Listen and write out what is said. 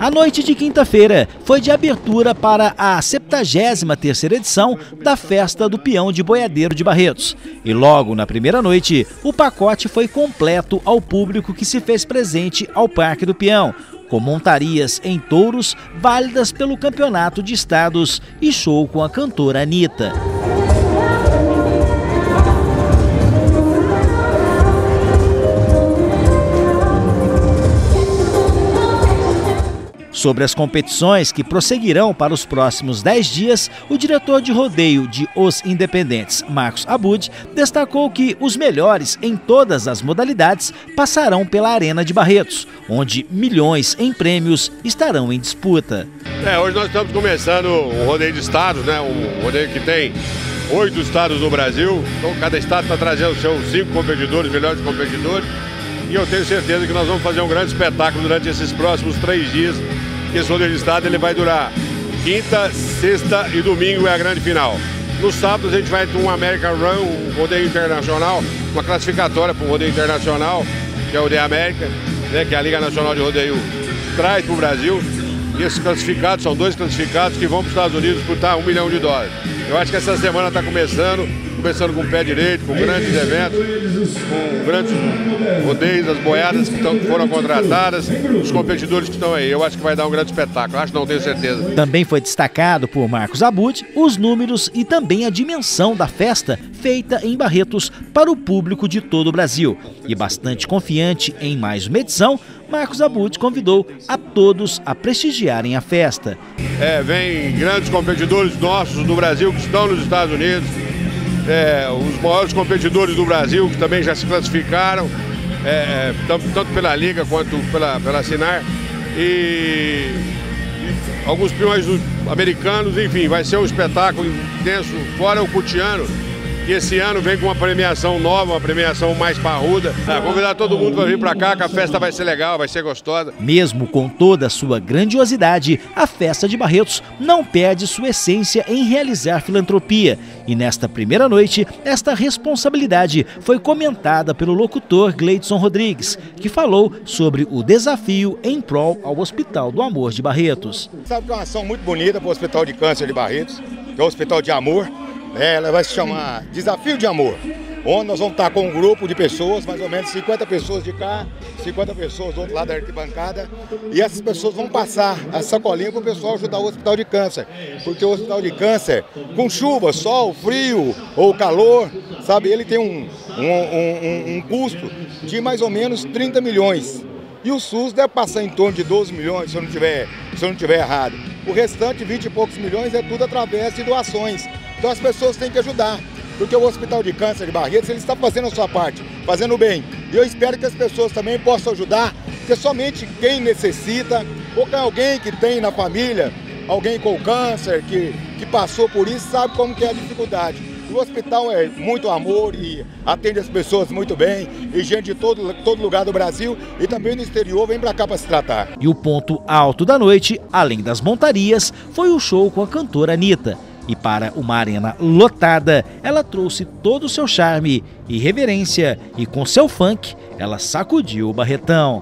A noite de quinta-feira foi de abertura para a 73ª edição da Festa do Peão de Boiadeiro de Barretos. E logo na primeira noite, o pacote foi completo ao público que se fez presente ao Parque do Peão, com montarias em touros válidas pelo Campeonato de Estados e show com a cantora Anitta. Sobre as competições que prosseguirão para os próximos 10 dias, o diretor de rodeio de Os Independentes, Marcos Abud, destacou que os melhores em todas as modalidades passarão pela Arena de Barretos, onde milhões em prêmios estarão em disputa. É, hoje nós estamos começando um rodeio de estados, né? um rodeio que tem oito estados no Brasil, então cada estado está trazendo seus cinco competidores, melhores competidores, e eu tenho certeza que nós vamos fazer um grande espetáculo durante esses próximos três dias que esse rodeio de estado ele vai durar quinta, sexta e domingo é a grande final. No sábado a gente vai ter um American Run, um rodeio internacional, uma classificatória para o rodeio internacional, que é o The América, né, que é a Liga Nacional de Rodeio traz para o Brasil. E esses classificados são dois classificados que vão para os Estados Unidos disputar um milhão de dólares. Eu acho que essa semana está começando, começando com o pé direito, com grandes eventos, com grandes rodeios, as boiadas que, que foram contratadas, os competidores que estão aí. Eu acho que vai dar um grande espetáculo, acho, não tenho certeza. Também foi destacado por Marcos Abud os números e também a dimensão da festa feita em Barretos para o público de todo o Brasil. E bastante confiante em mais uma edição, Marcos Abud convidou a todos a prestigiarem a festa. É, vem grandes competidores nossos do Brasil que estão nos Estados Unidos, é, os maiores competidores do Brasil que também já se classificaram, é, tanto, tanto, pela Liga quanto pela, pela Sinar. E, e alguns peões americanos, enfim, vai ser um espetáculo intenso, fora o Cutiano que esse ano vem com uma premiação nova, uma premiação mais parruda. É, convidar todo mundo para vir para cá, que a festa vai ser legal, vai ser gostosa. Mesmo com toda a sua grandiosidade, a festa de Barretos não perde sua essência em realizar filantropia. E nesta primeira noite, esta responsabilidade foi comentada pelo locutor Gleidson Rodrigues, que falou sobre o desafio em prol ao Hospital do Amor de Barretos. Sabe que é uma ação muito bonita para o Hospital de Câncer de Barretos, que é o Hospital de Amor ela vai se chamar Desafio de Amor, onde nós vamos estar com um grupo de pessoas, mais ou menos 50 pessoas de cá, 50 pessoas do outro lado da arquibancada, e essas pessoas vão passar a sacolinha para o pessoal ajudar o Hospital de Câncer, porque o Hospital de Câncer, com chuva, sol, frio ou calor, sabe, ele tem um, um, um, um custo de mais ou menos 30 milhões. E o SUS deve passar em torno de 12 milhões, se eu não tiver, se eu não tiver errado. O restante, 20 e poucos milhões, é tudo através de doações. Então as pessoas têm que ajudar, porque o Hospital de Câncer de Barretos ele está fazendo a sua parte, fazendo bem. E eu espero que as pessoas também possam ajudar, porque somente quem necessita, ou alguém que tem na família, alguém com câncer, que, que passou por isso, sabe como que é a dificuldade. O hospital é muito amor e atende as pessoas muito bem. E gente de todo, todo lugar do Brasil e também no exterior vem para cá para se tratar. E o ponto alto da noite, além das montarias, foi o show com a cantora Anitta. E para uma arena lotada, ela trouxe todo o seu charme e reverência, e com seu funk, ela sacudiu o barretão.